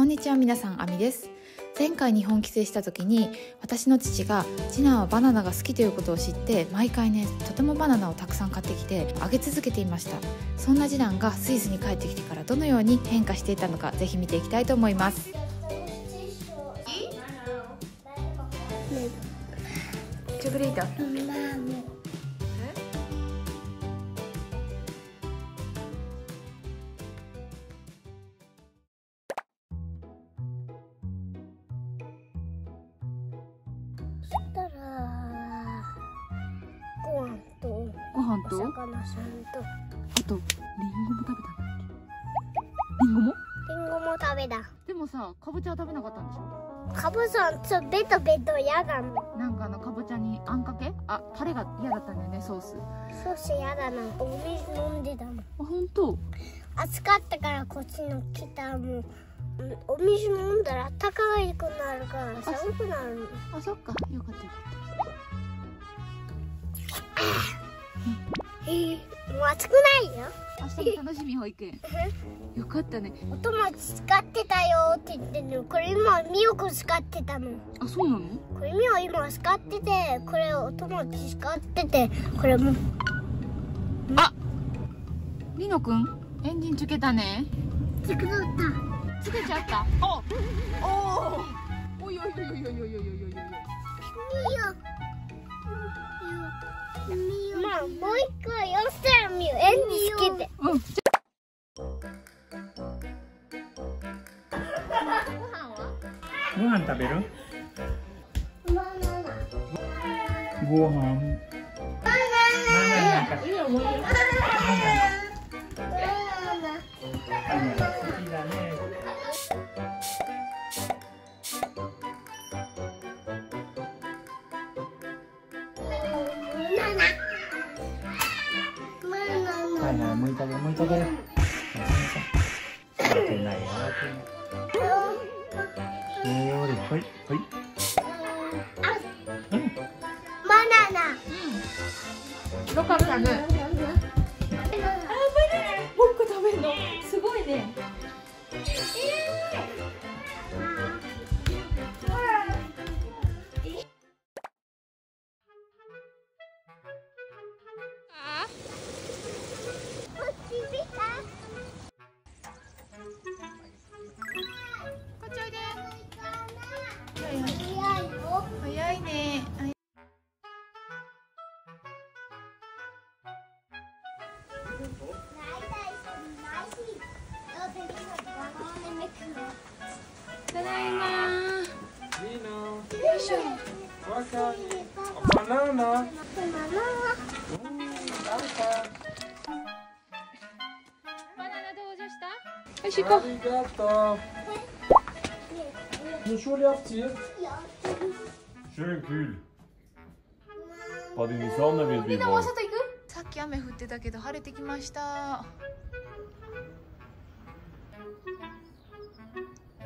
こんにちは皆さんあみです。前回日本帰省した時に私の父が次男はバナナが好きということを知って毎回ねとてもバナナをたくさん買ってきてあげ続けていました。そんな次男がスイスに帰ってきてからどのように変化していたのかぜひ見ていきたいと思います。チョコレートリンゴも？リンゴも食べた。でもさかぼちゃは食べなかったんでしょ？カブさんちょベトベトやだなんかあのかぼちゃにあんかけ？あタレが嫌だったんだよねソース。そしてやだなお水飲んでたもん。あ本当暑かったからこっちの来たもお水飲んだら高いくなるから寒くなるの。あそっか。よかったよかっえー もう暑くないよ。た明日も楽しみ保育園。よかったね。お友達使ってたよって言ってるのこれ今ミオくん使ってたのあそうなの？これミオ今使っててこれお友達使っててこれも。ありのくんエンジンつけたね。つくなった。つけちゃった。おおおいおいおいおいおいおいおいおいおい。おいまあもう一回やったらミオエンジンつけて。うん。じご飯食べる？ご飯。バナナ。かバナナ。バナナ。好きだねはいはい向いてあげる向いてあげる。慌てない慌てないそれはいはいうん。バナナよかったねた？だいまーいいなーよいしょわか？バナナバナナうーん、バナナバナナ登場したよし、行こうありがとう一緒にやってシュンキルパディにそんなビビボーさっき雨降ってたけど晴れてきました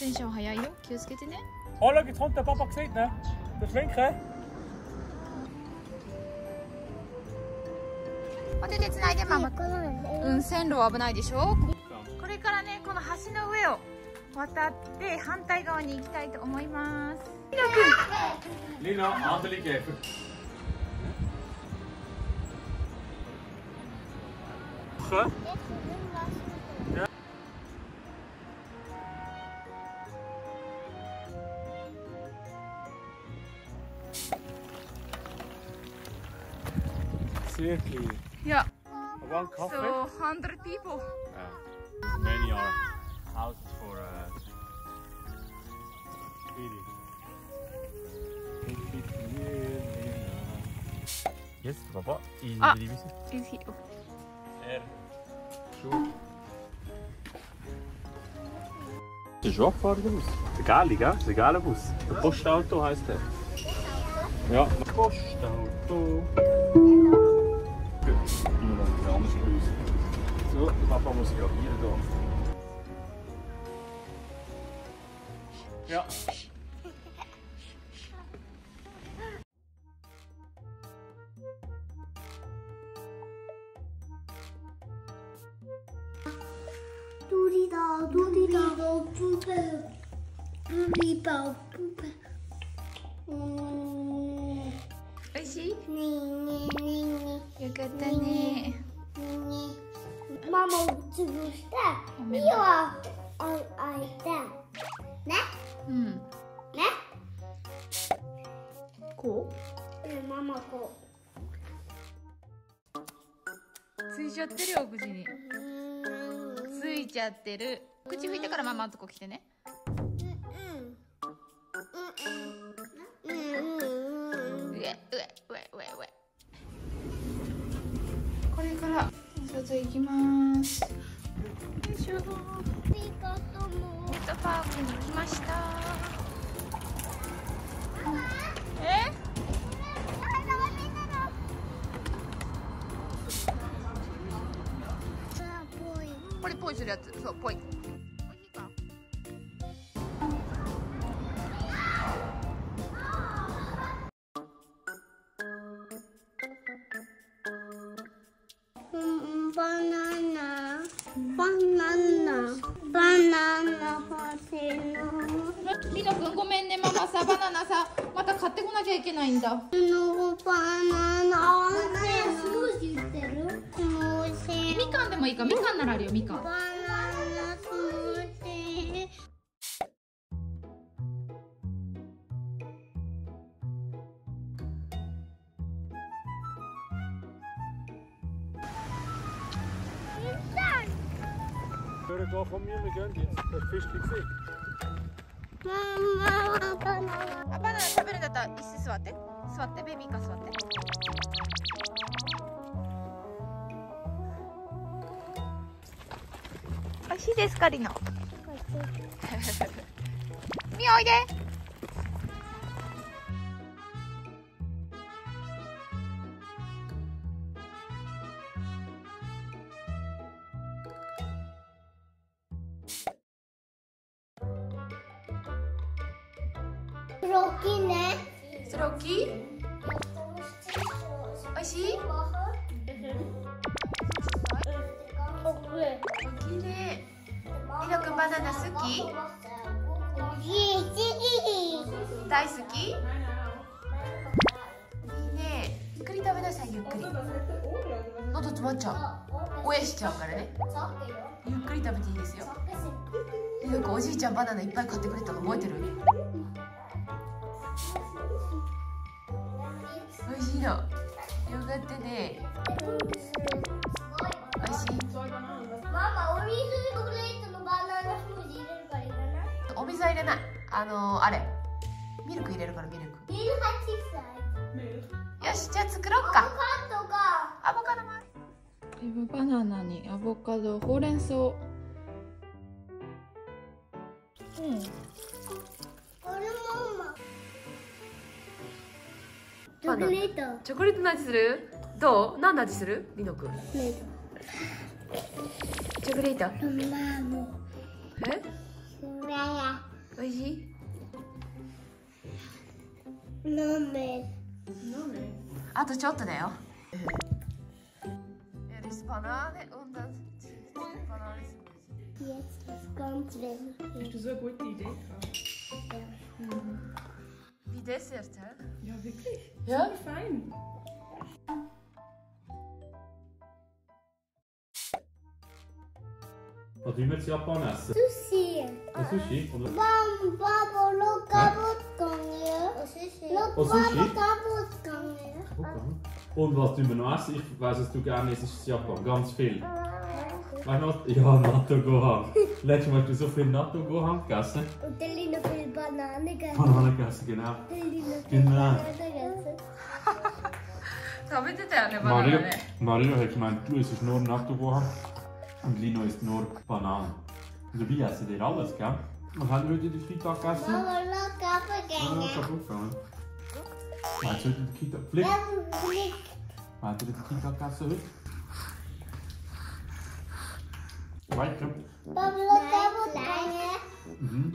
テンション早いよ。気をつけてね。Oh, jetzt kommt der Papa gesehen, ne? 手手つないでママ。うん、線路は危ないでしょこれからね、この橋の上を渡って反対側に行きたいと思います。ひろくん。Lina, Adelie Käfer. Sehr klein. いや、One coffee. so 100 people. Yeah. Many are houses for uh, feeding. Yes, Papa. Easy Ah. Is he? Er. Sure. ein schwarzfarbiger Bus. Der gelbe, gell? Das ist ein gelber Bus. Der Postauto heisst der. Ja, Postauto. Niemand Raumstöße. So, Papa muss ja hier da. Ja. Doodle-doll, doodle-doll, doodle-doll, doodle-doll, doodle-doll. Is. よかったね ni. Mamma utbuste. Ja, och ajta. Nej, うん nej. こ Mm, Mamma gå. うついちゃってるよ口に Mm, ついちゃってる口拭いてからママのとこ来てねお外行きますよいしょありがとうもウォーターパークに来ましたえこれポイするやつそうポイのりのくんごめんねママさバナナさまた買ってこなきゃいけないんだ。のバナナ欲しいのスムージー売ってる？スムージーみかんでもいいかみかんならあるよみかん。バナナスムージー Hör あバナナ食べるんだったら椅子座って。座ってベビーカー座って。美味しいですかりのみおいでそれ大きい美味しい大きいねりのくんバナナ好きいいねゆっくり食べなさいゆっくり喉詰まっちゃうおやしちゃうからね。ゆっくり食べていいですよ。りのくんおじいちゃんバナナいっぱい買ってくれたの覚えてる？美味しいの。よかったね美味しい。ママお水チョコレートのバナナスムージー入れるからいらない？お水は入れない。あのー、あれ。ミルク入れるからミルク。ミルハチよしじゃあ作ろうか。アボカドもあるこれはバナナにアボカドほうれん草。うんチョコレート。チョコレートの味する？どう？何の味する？リノくチョコレート。え？おいしい？あとちょっとだよ。え、yes, Wie Dessert, hä? Ja, wirklich. Ja? Fein. Was will man in Japan essen? Sushi. Ein Sushi? Oder? Bam, baba, lo kaputtgegangen. Lo Oh, Sushi? baba kaputtgegangen. Okay. Und was tun wir noch essen? Ich weiss, was du gerne isst in Japan. Ganz viel. Weißt du noch? Ja, Natto Gohan. Letztes Mal hast du so viel Natto Gohan gegessen. Und viel Bananengänse. Bananengänse, genau. Genau. da bitte eine Banane. Mario, Mario hat gemeint, du isst nur Nachtkuchen und Lino isst nur Bananen. Und wir essen dir alles, gell? Was haben wir heute in der Kita gegessen? Mama, lass Kaffee gehen. Ja, Kaffee gehen. Was hat heute in der Kita? Flick! Flick! Was hat heute in der Kita gegessen heute? Weiter. Pablo, Kaffee gehen. Mhm.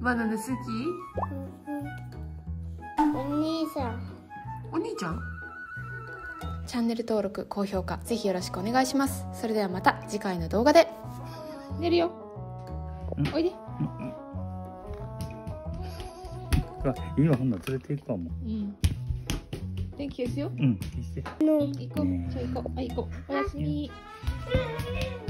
バナナ好きお兄さん。お兄ちゃん？チャンネル登録高評価ぜひよろしくお願いします。それではまた次回の動画で。寝るよ。おいで。いいわ、ほんなら連れて行くわ、もう。ん。天気ですよう。うん、して。行こう。じゃあ行こう。はい行こう。おやすみ。うん